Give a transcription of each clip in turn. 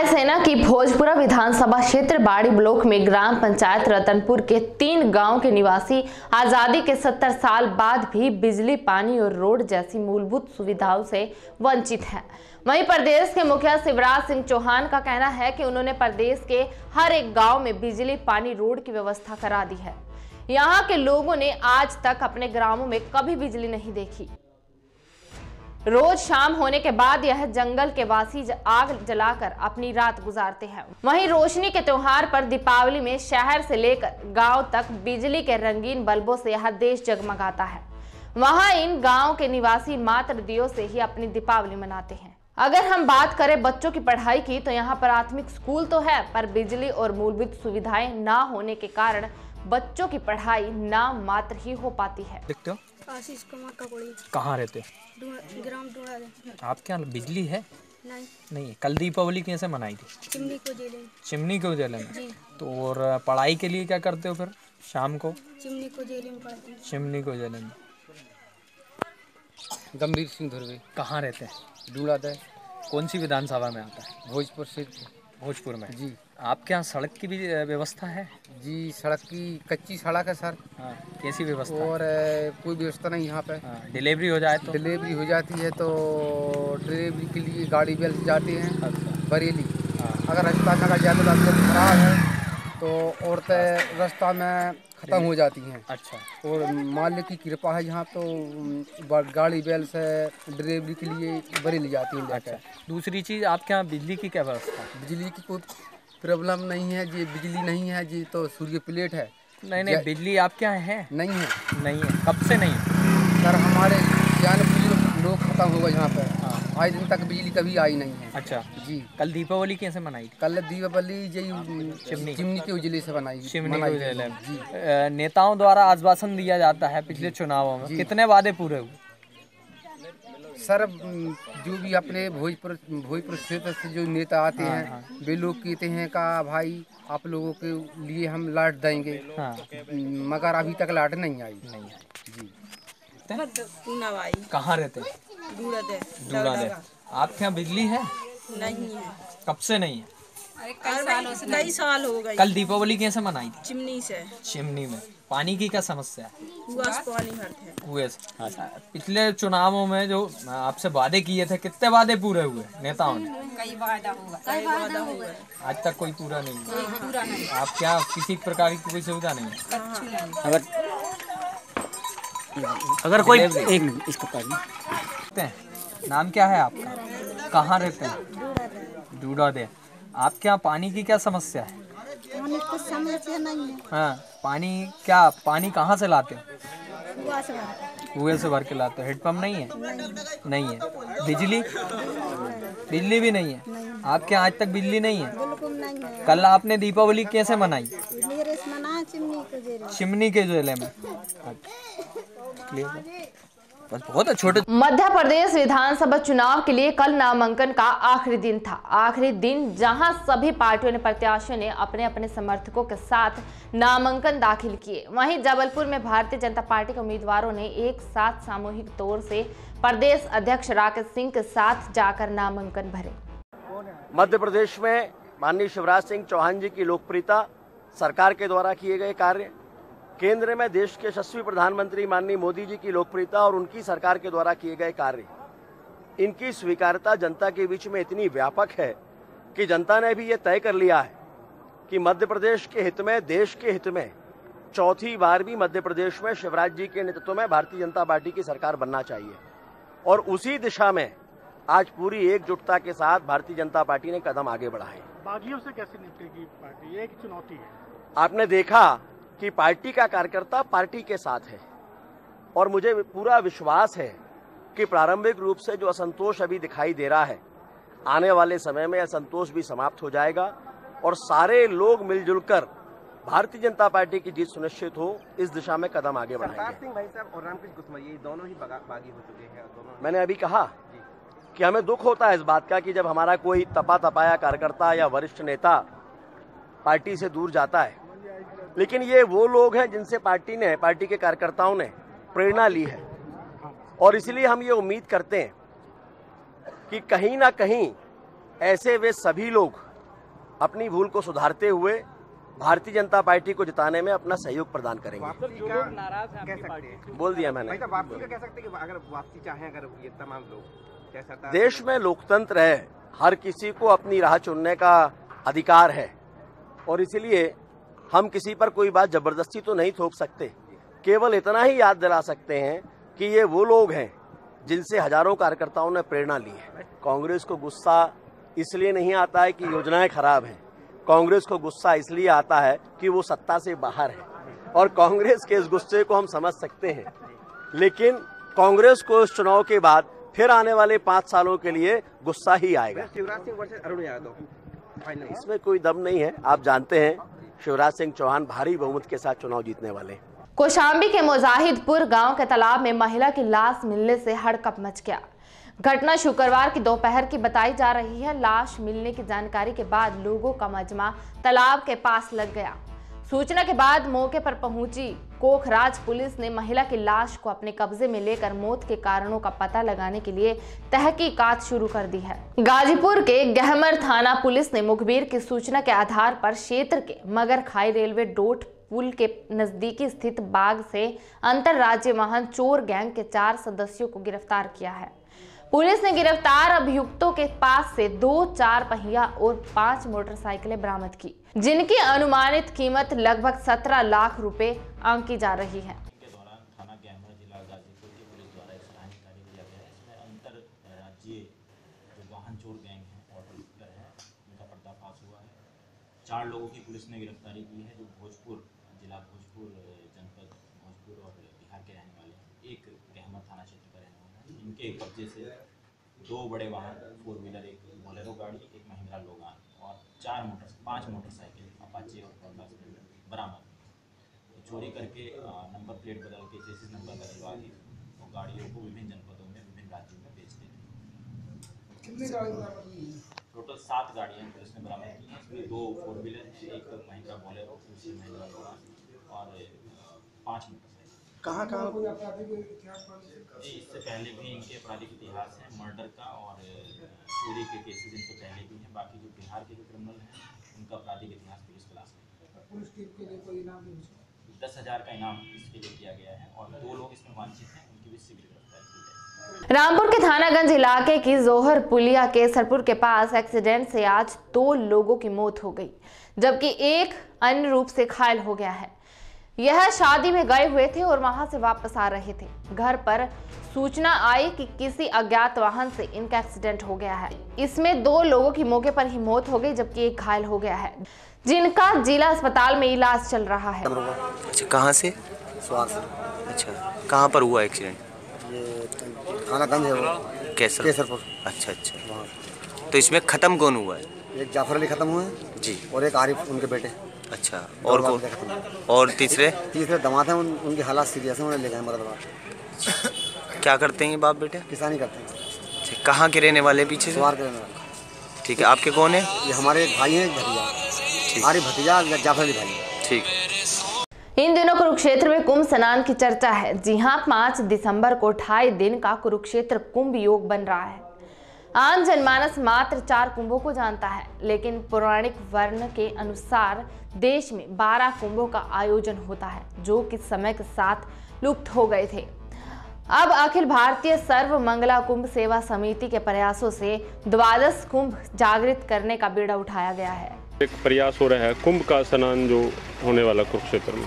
जिला रायसेना की भोजपुरा विधानसभा क्षेत्र बाड़ी ब्लॉक में ग्राम पंचायत रतनपुर के तीन गाँव के निवासी आज़ादी के 70 साल बाद भी बिजली, पानी और रोड जैसी मूलभूत सुविधाओं से वंचित हैं। वहीं प्रदेश के मुखिया शिवराज सिंह चौहान का कहना है कि उन्होंने प्रदेश के हर एक गाँव में बिजली, पानी, रोड की व्यवस्था करा दी है यहाँ के लोगों ने आज तक अपने ग्रामों में कभी बिजली नहीं देखी रोज शाम होने के बाद यह जंगल के वासी आग जलाकर अपनी रात गुजारते हैं। वहीं रोशनी के त्योहार पर दीपावली में शहर से लेकर गाँव तक बिजली के रंगीन बल्बों से यह देश जगमगाता है। वहाँ इन गाँव के निवासी मात्र दियो से ही अपनी दीपावली मनाते हैं। अगर हम बात करें बच्चों की पढ़ाई की तो यहाँ प्राथमिक स्कूल तो है, पर बिजली और मूलभूत सुविधाएँ ना होने के कारण बच्चों की पढ़ाई ना मात्र ही हो पाती हो? आशीष कुमार ककोड़ी कहाँ रहते ग्राम डूड़ा दे आपके यहाँ बिजली है? नहीं। नहीं कल दीपावली कैसे मनाई थी? चिमनी को जेले में। चिमनी के उजाले में? तो और पढ़ाई के लिए क्या करते हो फिर शाम को? चिमनी को जेले में पढ़ती चिमनी के उजाले में। गंभीर सिंह धुर्वे। कहाँ रहते हैं? डूड़ा दे कौन सी विधानसभा में आता है? भोजपुर से। भोजपुर में? जी। आपके यहाँ सड़क की भी व्यवस्था है? जी सड़क की कच्ची सड़क है सर। हाँ कैसी व्यवस्था? और कोई व्यवस्था नहीं यहाँ पे। हाँ, डिलीवरी हो जाए तो? डिलीवरी हो जाती है तो डिलीवरी के लिए गाड़ी बेल जाती हैं अच्छा। बरेली। हाँ। अगर रास्ता में अगर ज़्यादा रास्ता खराब है तो औरतें रास्ता में ख़त्म हो जाती हैं। अच्छा। और मालिक की कृपा है यहाँ तो गाड़ी बैल से डिलीवरी के लिए बरेली जाती है। अच्छा। दूसरी चीज़ आपके यहाँ बिजली की क्या व्यवस्था? बिजली की कोई प्रॉब्लम नहीं है जी बिजली नहीं है जी तो सूर्य प्लेट है। नहीं नहीं बिजली आपके यहाँ है? नहीं है। नहीं है। कब से नहीं? सर हमारे ज्ञान लोग खत्म हो गए यहाँ पे हाँ। आज दिन तक बिजली कभी आई नहीं है। अच्छा। जी। कल दीपावली कैसे मनाई कल दीपावली जी चिमनी। चिमनी के उजले से बनाई चिमनी के। उजाले। जी। नेताओं द्वारा आश्वासन दिया जाता है पिछले चुनावों में। कितने वादे पूरे हुए? सर जो भी अपने भोजपुर भोजपुर क्षेत्र से जो नेता आते हैं वे लोग कहते हैं का भाई आप लोगों के लिए हम लाट देंगे। हाँ। मगर अभी तक लाट नहीं आई। नहीं है जी। कहाँ रहते? हैं दूरा दे दूरा दे आपके यहाँ बिजली है? नहीं है। कब से नहीं है? कई साल हो गए। कल दीपावली कैसे मनाई थी? चिमनी से। चिमनी में। पानी की क्या समस्या है? पानी हुए पिछले चुनावों में जो आपसे वादे किए थे कितने वादे पूरे हुए नेताओं ने? कई वादा हुआ। आज तक कोई पूरा नहीं हुआ। आप क्या किसी प्रकार की कोई सुविधा नहीं है? अगर कोई एक मिनट इसको कर नाम क्या है आपका? कहाँ रहते हैं। डूडा दे। आपके यहाँ पानी की क्या समस्या है? पानी कुछ समस्या नहीं है। हाँ पानी क्या पानी कहाँ से लाते हो। कुएँ से भर के लाते हो। हेडपम्प नहीं है? नहीं। है। बिजली? बिजली भी नहीं है? आपके यहाँ आज तक बिजली नहीं है? कल आपने दीपावली कैसे मनाई? चिमनी के ज़िले में। क्लियर बस बहुत छोटे मध्य प्रदेश विधानसभा चुनाव के लिए कल नामांकन का आखिरी दिन था। आखिरी दिन जहाँ सभी पार्टियों ने प्रत्याशियों ने अपने अपने समर्थकों के साथ नामांकन दाखिल किए। वहीं जबलपुर में भारतीय जनता पार्टी के उम्मीदवारों ने एक साथ सामूहिक तौर से प्रदेश अध्यक्ष राकेश सिंह के साथ जाकर नामांकन भरे। मध्य प्रदेश में माननीय शिवराज सिंह चौहान जी की लोकप्रियता सरकार के द्वारा किए गए कार्य केंद्र में देश के यशस्वी प्रधानमंत्री माननीय मोदी जी की लोकप्रियता और उनकी सरकार के द्वारा किए गए कार्य। इनकी स्वीकारता जनता के बीच में इतनी व्यापक है कि जनता ने भी ये तय कर लिया है कि मध्य प्रदेश के हित में देश के हित में चौथी बार भी मध्य प्रदेश में शिवराज जी के नेतृत्व में भारतीय जनता पार्टी की सरकार बनना चाहिए। और उसी दिशा में आज पूरी एकजुटता के साथ भारतीय जनता पार्टी ने कदम आगे बढ़ाए। बागियों से कैसे निपटेगी पार्टी? एक चुनौती है। आपने देखा कि पार्टी का कार्यकर्ता पार्टी के साथ है। और मुझे पूरा विश्वास है कि प्रारंभिक रूप से जो असंतोष अभी दिखाई दे रहा है आने वाले समय में असंतोष भी समाप्त हो जाएगा और सारे लोग मिलजुल कर भारतीय जनता पार्टी की जीत सुनिश्चित हो इस दिशा में कदम आगे बढ़ाएँगे। सिंह भाई साहब और रामकृष्ण ये दोनों ही बागी हो चुके हैं दोनों मैंने अभी कहा कि हमें दुख होता है इस बात का कि जब हमारा कोई तपा तपाया कार्यकर्ता या वरिष्ठ नेता पार्टी से दूर जाता है लेकिन ये वो लोग हैं जिनसे पार्टी ने पार्टी के कार्यकर्ताओं ने प्रेरणा ली है। और इसलिए हम ये उम्मीद करते हैं कि कहीं ना कहीं ऐसे वे सभी लोग अपनी भूल को सुधारते हुए भारतीय जनता पार्टी को जिताने में अपना सहयोग प्रदान करेंगे। हैं बोल दिया मैंने। वापसी कह सकते कि अगर वापसी चाहें अगर ये तमाम लोग देश में लोकतंत्र है हर किसी को अपनी राह चुनने का अधिकार है। और इसलिए हम किसी पर कोई बात ज़बरदस्ती तो नहीं थोप सकते। केवल इतना ही याद दिला सकते हैं कि ये वो लोग हैं जिनसे हज़ारों कार्यकर्ताओं ने प्रेरणा ली है। कांग्रेस को गुस्सा इसलिए नहीं आता है कि योजनाएँ खराब हैं। कांग्रेस को गुस्सा इसलिए आता है कि वो सत्ता से बाहर है। और कांग्रेस के इस गुस्से को हम समझ सकते हैं। लेकिन कांग्रेस को इस चुनाव के बाद फिर आने वाले पाँच सालों के लिए गुस्सा ही आएगा। शिवराज सिंह अरुण यादव इसमें कोई दम नहीं है। आप जानते हैं शिवराज सिंह चौहान भारी बहुमत के साथ चुनाव जीतने वाले कोशाम्बी के मुजाहिदपुर गाँव के तालाब में महिला की लाश मिलने से हड़कप मच गया। घटना शुक्रवार की दोपहर की बताई जा रही है। लाश मिलने की जानकारी के बाद लोगों का मजमा तालाब के पास लग गया। सूचना के बाद मौके पर पहुँची कोखराज पुलिस ने महिला की लाश को अपने कब्जे में लेकर मौत के कारणों का पता लगाने के लिए तहकीकात शुरू कर दी है। गाजीपुर के गहमर थाना पुलिस ने मुखबिर की सूचना के आधार पर क्षेत्र के मगर खाई रेलवे डोट पुल के नजदीकी स्थित बाग से अंतरराज्य वाहन चोर गैंग के चार सदस्यों को गिरफ़्तार किया है। पुलिस ने गिरफ़्तार अभियुक्तों के पास से दो चार पहिया और पाँच मोटरसाइकिलें बरामद की, जिनकी अनुमानित कीमत लगभग सत्रह लाख रुपए आंकी जा रही है। चोर लोगों की पुलिस ने गिरफ्तारी की है, जो भोजपुर, जिला भोजपुर, जनपद भोजपुर और बिहार के रहने वाले हैं। एक गहमर थाना क्षेत्र का इनके कब्जे से दो बड़े वाहन फोर व्हीलर एक बोलेरो गाड़ी एक महिंद्रा लोगान और चार मोटर पाँच मोटरसाइकिल अपाचे और होंडा स्प्लेंडर बरामद। तो चोरी करके नंबर प्लेट बदल के चेसिस नंबर बदलवा के और गाड़ियों को विभिन्न जनपदों में विभिन्न राज्यों में बेच देते हैं। टोटल सात गाड़ियाँ पुलिस ने बरामद की हैं इसमें दो फोर व्हीलर हैं एक महिंद्रा बोलेरो दूसरी महिंद्रा लोगान और पाँच मोटरसाइकिल। कहाँ कहाँ? जी इससे पहले भी इनके आपराधिक इतिहास है मर्डर का और चोरी के केसेस इनसे पहले भी हैं। बाकी जो बिहार के जो क्रिमिनल हैं उनका आपराधिक इतिहास पुलिस तलाश रही है दस हज़ार का इनाम इसके लिए दिया गया है और दो लोग इसमें वांछित हैं उनकी भी शीघ्र गिरफ्तारी की जाएगी रामपुर के थानागंज इलाके की जोहर पुलिया के सरपुर के पास एक्सीडेंट से आज दो लोगों की मौत हो गई जबकि एक अन्य रूप से घायल हो गया है। यह शादी में गए हुए थे और वहाँ से वापस आ रहे थे। घर पर सूचना आई कि किसी अज्ञात वाहन से इनका एक्सीडेंट हो गया है। इसमें दो लोगों की मौके पर ही मौत हो गई जबकि एक घायल हो गया है जिनका जिला अस्पताल में इलाज चल रहा है। अच्छा कहाँ से? अच्छा कहाँ पर हुआ एक्सीडेंट? है कैसर। केसरपुर। अच्छा अच्छा। तो इसमें ख़त्म कौन हुआ है? एक जाफ़र अली खत्म हुए जी। और एक आरिफ उनके बेटे। अच्छा और कौन? और तीसरे? तीसरे दमाद हैं उन, उनकी हालात सीरियस हैं उन्हें ले गए क्या करते हैं ये बाप बेटे? किसानी करते हैं। अच्छा, कहाँ के रहने वाले पीछे स्वार के रहने वाले। ठीक है आपके कौन है? ये हमारे एक भाई हैं एक भतीजा आरिफ भतीजा जाफ़र अली भाई। ठीक। इन दिनों कुरुक्षेत्र में कुंभ स्नान की चर्चा है। जी हाँ पाँच दिसंबर को ढाई दिन का कुरुक्षेत्र कुंभ योग बन रहा है। आम जनमानस मात्र चार कुंभों को जानता है लेकिन पौराणिक वर्ण के अनुसार देश में बारह कुंभों का आयोजन होता है जो कि समय के साथ लुप्त हो गए थे। अब अखिल भारतीय सर्व मंगला कुंभ सेवा समिति के प्रयासों से द्वादश कुंभ जागृत करने का बीड़ा उठाया गया है। एक प्रयास हो रहा है कुंभ का स्नान जो होने वाला कुरुक्षेत्र में।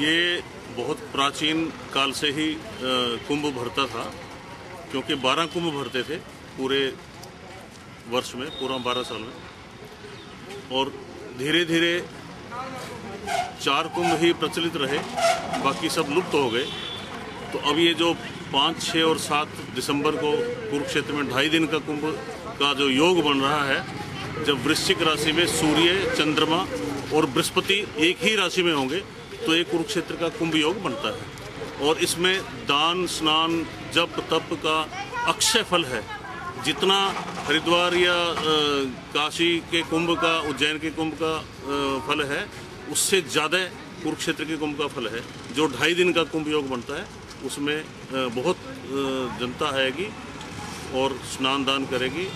ये बहुत प्राचीन काल से ही कुंभ भरता था। क्योंकि बारह कुंभ भरते थे पूरे वर्ष में, पूरा बारह साल में। और धीरे धीरे चार कुंभ ही प्रचलित रहे, बाकी सब लुप्त हो गए। तो अब ये जो पाँच छः और सात दिसंबर को कुरुक्षेत्र में ढाई दिन का कुंभ का जो योग बन रहा है, जब वृश्चिक राशि में सूर्य, चंद्रमा और बृहस्पति एक ही राशि में होंगे तो एक कुरुक्षेत्र का कुंभ योग बनता है। और इसमें दान, स्नान, जप, तप का अक्षय फल है। जितना हरिद्वार या काशी के कुंभ का, उज्जैन के कुंभ का फल है, उससे ज़्यादा कुरुक्षेत्र के कुंभ का फल है। जो ढाई दिन का कुंभ योग बनता है, उसमें बहुत जनता आएगी और स्नान दान करेगी।